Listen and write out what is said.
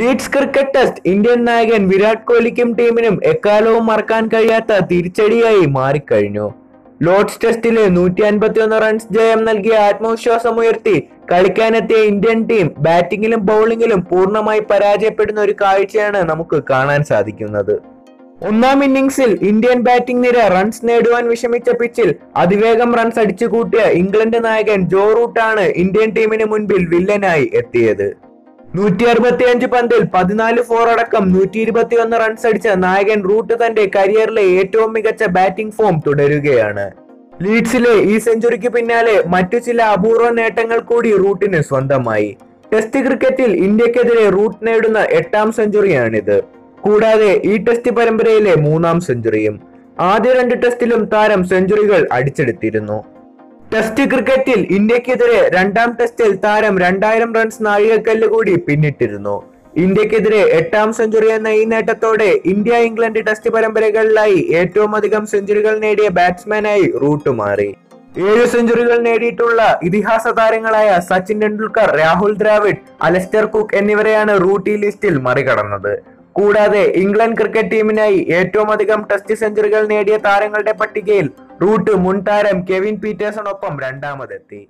Leeds cricket test Indian നായകൻ വിരാട് കോഹ്ലിക്കും ടീമിനും എക്കാലവും മറക്കാൻ കഴിയാത്ത തിരിച്ചടിയായി മാറിക്കഴിഞ്ഞു. ലോർഡ്സ് ടെസ്റ്റിലെ നൂറ്റി അൻപത്തിയൊന്ന് റൺസ് ജയം നൽകിയ ആത്മവിശ്വാസം ഉയർത്തി കളിക്കാനെത്തിയ ഇന്ത്യൻ ടീം ബാറ്റിംഗിലും ബൗളിംഗിലും പൂർണമായി പരാജയപ്പെടുന്ന ഒരു കാഴ്ചയാണ് നമുക്ക് കാണാൻ സാധിക്കുന്നത്. ഒന്നാം ഇന്നിംഗ്സിൽ ഇന്ത്യൻ ബാറ്റിംഗ് നിര റൺസ് നേടുവാൻ വിഷമിച്ച പിച്ചിൽ അതിവേഗം റൺസ് അടിച്ചുകൂട്ടിയ ഇംഗ്ലണ്ട് നായകൻ ജോ റൂട്ടാണ് ഇന്ത്യൻ ടീമിന് മുൻപിൽ വില്ലനായി എത്തിയത്. നൂറ്റി അറുപത്തിയഞ്ച് പന്തിൽ പതിനാല് ഫോർ അടക്കം നൂറ്റി ഇരുപത്തിയൊന്ന് റൺസ് അടിച്ച നായകൻ റൂട്ട് തന്റെ കരിയറിലെ ഏറ്റവും മികച്ച ബാറ്റിംഗ് ഫോം തുടരുകയാണ്. ലീഡ്സിലെ ഈ സെഞ്ചുറിക്ക് പിന്നാലെ മറ്റു ചില അപൂർവ നേട്ടങ്ങൾ കൂടി റൂട്ടിന് സ്വന്തമായി. ടെസ്റ്റ് ക്രിക്കറ്റിൽ ഇന്ത്യക്കെതിരെ റൂട്ട് നേടുന്ന എട്ടാം സെഞ്ചുറിയാണിത് കൂടാതെ ഈ ടെസ്റ്റ് പരമ്പരയിലെ മൂന്നാം സെഞ്ചുറിയും ആദ്യ രണ്ട് ടെസ്റ്റിലും താരം സെഞ്ചുറികൾ അടിച്ചെടുത്തിരുന്നു. ടെസ്റ്റ് ക്രിക്കറ്റിൽ ഇന്ത്യക്കെതിരെ രണ്ടാം ടെസ്റ്റിൽ താരം രണ്ടായിരം റൺസ് നാഴികക്കല്ല് കൂടി പിന്നിട്ടിരുന്നു. ഇന്ത്യക്കെതിരെ എട്ടാം സെഞ്ചുറി എന്ന ഈ നേട്ടത്തോടെ ഇന്ത്യ ഇംഗ്ലണ്ട് ടെസ്റ്റ് പരമ്പരകളിലായി ഏറ്റവും അധികം സെഞ്ചുറികൾ നേടിയ ബാറ്റ്സ്മാനായി റൂട്ട് മാറി. ഏഴ് സെഞ്ചുറികൾ നേടിയിട്ടുള്ള ഇതിഹാസ താരങ്ങളായ സച്ചിൻ ടെണ്ടുൽക്കർ രാഹുൽ ദ്രാവിഡ് അലസ്റ്റർ കുക്ക് എന്നിവരെയാണ് റൂട്ടി ലിസ്റ്റിൽ മറികടന്നത്. കൂടാതെ ഇംഗ്ലണ്ട് ക്രിക്കറ്റ് ടീമിനായി ഏറ്റവും അധികം ടെസ്റ്റ് സെഞ്ചുറികൾ നേടിയ താരങ്ങളുടെ പട്ടികയിൽ റൂട്ട് മുൻ താരം കെവിൻ പീറ്റേഴ്സണൊപ്പം രണ്ടാമതെത്തി.